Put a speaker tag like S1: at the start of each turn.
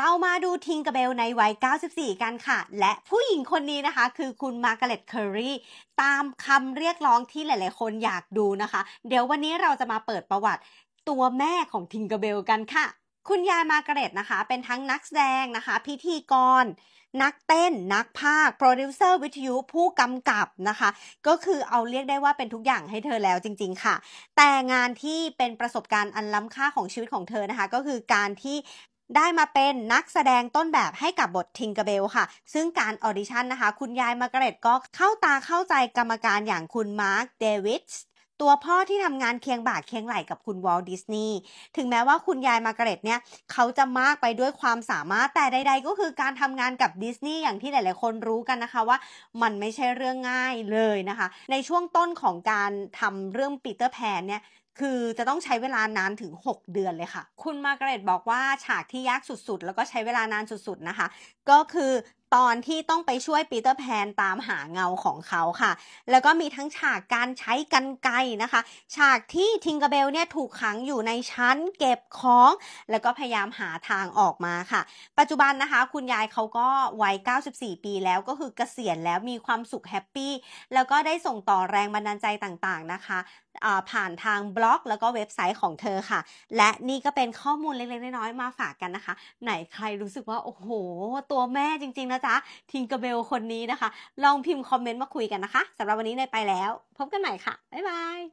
S1: เรามาดูทิงเก อร์เบลในวัย 94 กันค่ะ และผู้หญิงคนนี้นะคะ คือคุณมาร์กาเร็ตเคอรีตามคำเรียกร้องที่หลาย ๆ คนอยากดูนะคะ เดี๋ยววันนี้เราจะมาเปิดประวัติตัวแม่ของทิงก r เบลกันค่ะ คุณยายมาร์กาเร็ตนะคะ เป็นทั้งนักแสดงนะคะ พิธีกร นักเต้น นักพากย์โปรดิวเซอร์วิทยุ ผู้กำกับนะคะ ก็คือเอาเรียกได้ว่าเป็นทุกอย่างให้เธอแล้วจริง ๆ ค่ะ แต่งานที่เป็นประสบการณ์อันล้ำค่าของชีวิตของเธอนะคะ ก็คือการที่ ได้มาเป็นนักแสดงต้นแบบให้กับบททิงก r เบลค่ะ ซึ่งการ audition นะคะ คุณยายมาร์กาเร็ตก็เข้าตาเข้าใจกรรมการอย่างคุณมาร์คเดวิดส์ ตัวพ่อที่ทำงานเคียงบ่าเคียงไหล่กับคุณวอลดิสนีย์ถึงแม้ว่าคุณยายมาร์กาเร็ตเนี่ยเขาจะมากไปด้วยความสามารถแต่ใด ๆ ก็คือการทำงานกับดิสนีย์อย่างที่หลาย ๆ คนรู้กันนะคะว่ามันไม่ใช่เรื่องง่ายเลยนะคะ ในช่วงต้นของการทำเรื่องปีเตอร์แพนเนี่ยคือจะต้องใช้เวลานานถึง 6 เดือนเลยค่ะ คุณมาร์กาเร็ตบอกว่าฉากที่ยากสุดๆ แล้วก็ใช้เวลานานสุดๆนะคะ ก็คือ ตอนที่ต้องไปช่วยปีเตอร์แพนตามหาเงาของเขาค่ะ แล้วก็มีทั้งฉากการใช้กรรไกรนะคะ ฉากที่ทิงก r เบลเนี่ยถูกขังอยู่ในชั้นเก็บของ แล้วก็พยายามหาทางออกมาค่ะ ปัจจุบันนะคะ คุณยายเขาก็วัย 94 ปีแล้วก็คือเกษียณแล้วมีความสุข happy แล้วก็ได้ส่งต่อแรงบันดาลใจต่างๆนะคะผ่านทางบล็อก แล้วก็เว็บไซต์ของเธอค่ะ และนี่ก็เป็นข้อมูลเล็กๆน้อยๆมาฝากกันนะคะ ไหนใครรู้สึกว่าโอ้โห ตัวแม่จริงๆนะจ๊ะทิงเก r เบลคนนี้นะคะ ลองพิมพ์คอมเมนต์มาคุยกันนะคะสำหรับวันนี้เนยไปแล้ว พบกันใหม่ค่ะ บ๊ายบาย